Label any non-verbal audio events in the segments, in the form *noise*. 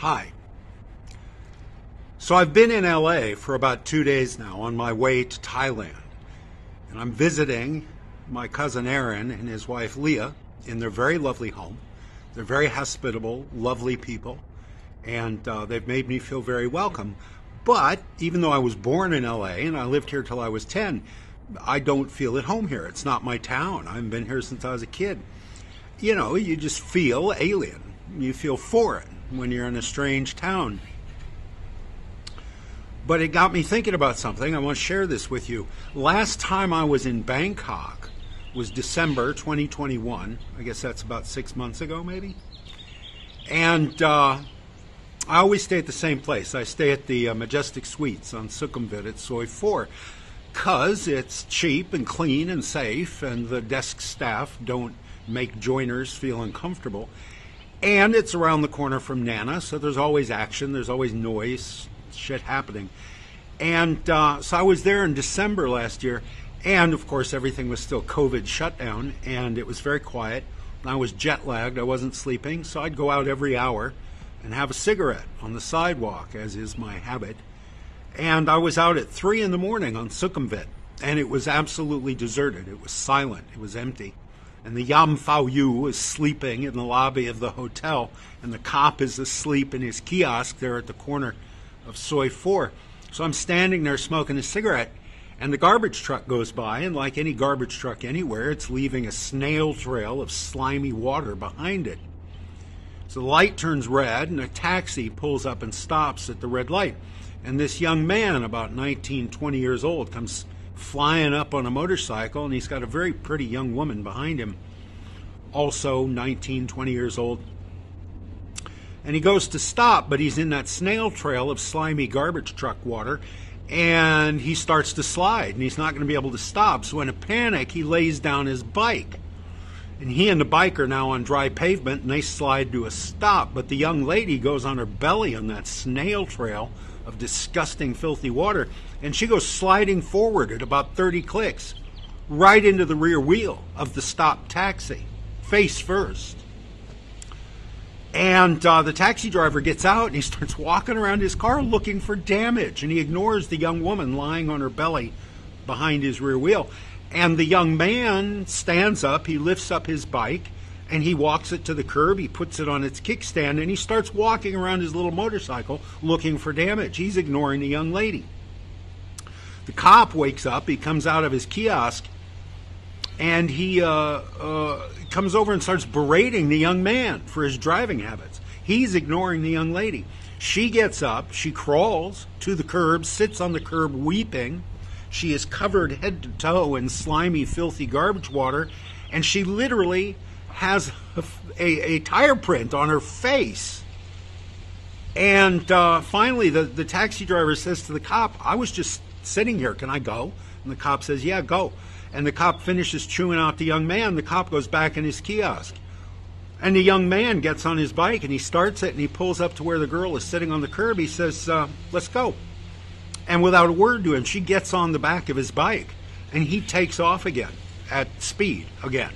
Hi. So I've been in LA for about two days now on my way to Thailand. And I'm visiting my cousin Aaron and his wife Leah in their very lovely home. They're very hospitable, lovely people, and uh, they've made me feel very welcome. But even though I was born in LA and I lived here till I was 10, I don't feel at home here. It's not my town. I haven't been here since I was a kid. You know, you just feel alien. You feel foreign when you're in a strange town. But it got me thinking about something. I want to share this with you. Last time I was in Bangkok was December 2021. I guess that's about six months ago, maybe. And uh, I always stay at the same place. I stay at the uh, Majestic Suites on Sukhumvit at Soi 4 because it's cheap and clean and safe, and the desk staff don't make joiners feel uncomfortable. And it's around the corner from Nana, so there's always action, there's always noise, shit happening. And uh, so I was there in December last year, and of course, everything was still COVID shutdown, and it was very quiet. I was jet lagged, I wasn't sleeping, so I'd go out every hour and have a cigarette on the sidewalk, as is my habit. And I was out at 3 in the morning on Sukhumvit, and it was absolutely deserted. It was silent, it was empty and the Yam Phao Yu is sleeping in the lobby of the hotel, and the cop is asleep in his kiosk there at the corner of Soi 4. So I'm standing there smoking a cigarette, and the garbage truck goes by, and like any garbage truck anywhere, it's leaving a snail trail of slimy water behind it. So the light turns red, and a taxi pulls up and stops at the red light. And this young man, about 19, 20 years old, comes flying up on a motorcycle, and he's got a very pretty young woman behind him, also 19, 20 years old. And he goes to stop, but he's in that snail trail of slimy garbage truck water, and he starts to slide, and he's not going to be able to stop. So, in a panic, he lays down his bike. And he and the bike are now on dry pavement, and they slide to a stop. But the young lady goes on her belly on that snail trail of disgusting, filthy water, and she goes sliding forward at about 30 clicks, right into the rear wheel of the stopped taxi, face first. And uh, the taxi driver gets out and he *laughs* starts walking around his car looking for damage, and he ignores the young woman lying on her belly behind his rear wheel. And the young man stands up, he lifts up his bike, and he walks it to the curb. He puts it on its kickstand and he starts walking around his little motorcycle looking for damage. He's ignoring the young lady. The cop wakes up. He comes out of his kiosk and he uh, uh, comes over and starts berating the young man for his driving habits. He's ignoring the young lady. She gets up, she crawls to the curb, sits on the curb weeping. She is covered head to toe in slimy, filthy garbage water, and she literally has a, a, tire print on her face. And uh, finally, the, the taxi driver says to the cop, I was just sitting here. Can I go? And the cop says, Yeah, go. And the cop finishes chewing out the young man. The cop goes back in his kiosk. And the young man gets on his bike and he starts it and he pulls up to where the girl is sitting on the curb. He says, uh, Let's go. And without a word to him, she gets on the back of his bike and he takes off again at speed again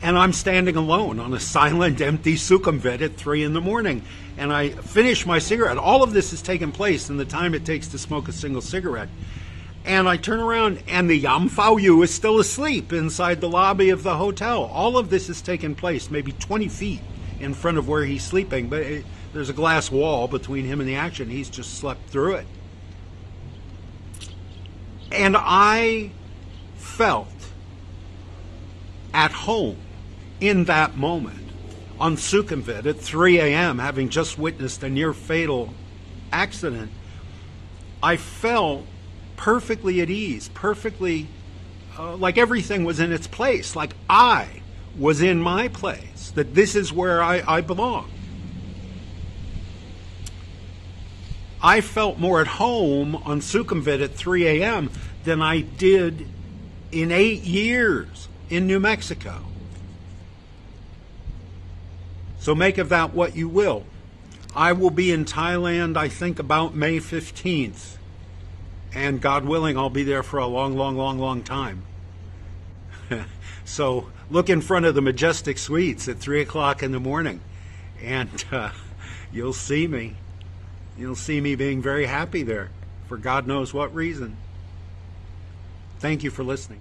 and I'm standing alone on a silent, empty Sukhumvit at three in the morning. And I finish my cigarette. All of this has taken place in the time it takes to smoke a single cigarette. And I turn around, and the Yam Phao Yu is still asleep inside the lobby of the hotel. All of this has taken place maybe 20 feet in front of where he's sleeping, but it, there's a glass wall between him and the action. He's just slept through it. And I felt at home in that moment on Sukhumvit at 3 a.m., having just witnessed a near fatal accident, I felt perfectly at ease, perfectly uh, like everything was in its place, like I was in my place, that this is where I, I belong. I felt more at home on Sukhumvit at 3 a.m. than I did in eight years in New Mexico. So make of that what you will. I will be in Thailand, I think, about May 15th. And God willing, I'll be there for a long, long, long, long time. *laughs* so look in front of the Majestic Suites at 3 o'clock in the morning And *laughs* uh, you'll see me. You'll see me being very happy there for God knows what reason. Thank you for listening.